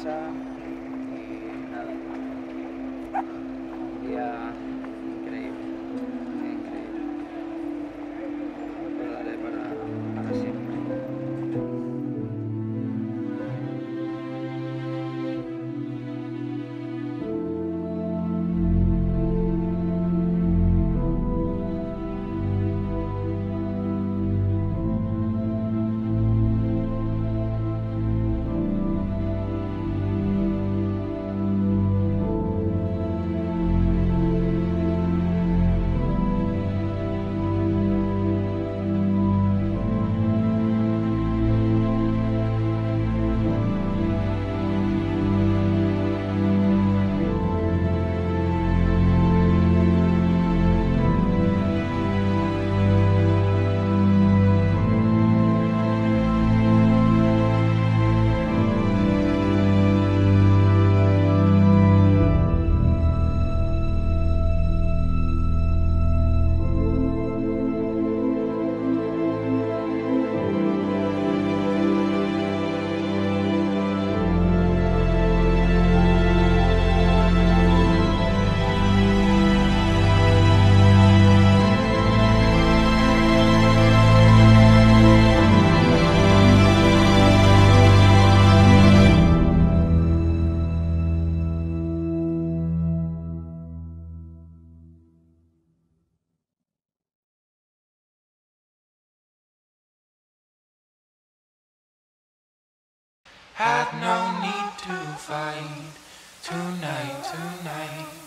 sa had no need to fight tonight, tonight.